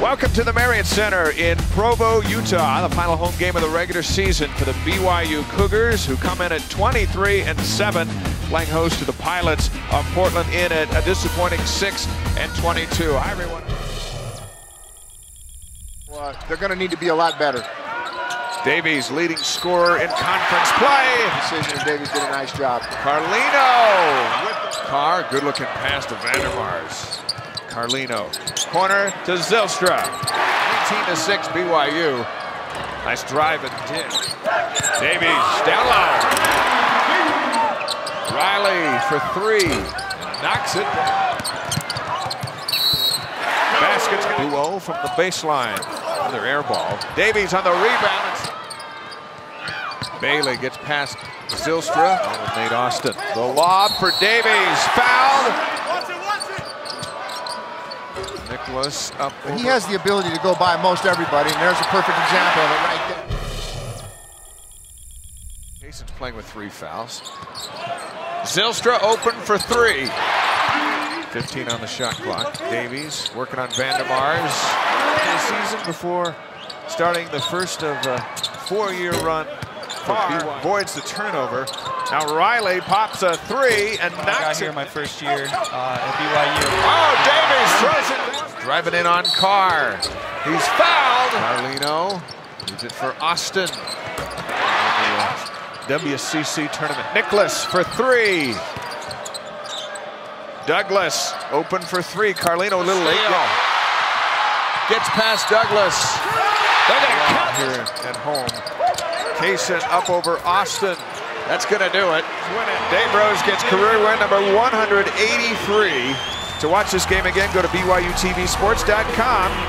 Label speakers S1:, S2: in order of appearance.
S1: Welcome to the Marriott Center in Provo, Utah, the final home game of the regular season for the BYU Cougars, who come in at 23 and 7, playing host to the Pilots of Portland in at a disappointing 6 and 22. Hi, everyone.
S2: Well, they're going to need to be a lot better.
S1: Davies, leading scorer in conference play.
S2: Decision, Davies did a nice job.
S1: Carlino with the car. Good looking pass to Vandermars. Carlino. Corner to Zylstra. 18 to 6 BYU. Nice drive and dip. Davies down low. Riley for three. Knocks it. Baskets duo from the baseline. Another air ball. Davies on the rebound. Bailey gets past Zylstra. Oh, Nate Austin. The lob for Davies. Fouled. Nicholas up.
S2: He has the ability to go by most everybody, and there's a perfect example of it right there.
S1: Jason's playing with three fouls. Zylstra open for three. 15 on the shot clock. Davies working on Vandermars the season before starting the first of a four-year run Carr avoids the turnover. Now Riley pops a three and knocks
S3: I got here
S1: it.
S3: my first year uh, at BYU.
S1: Oh, Davies throws it down. Driving in on Carr. He's fouled. Carlino leaves it for Austin. In WCC tournament. Nicholas for three. Douglas open for three. Carlino a little late. Gets past Douglas. They're going to count here at home. Kaysen up over Austin. That's going to do it. Dave Rose gets career win number 183. To watch this game again, go to BYUTVSports.com.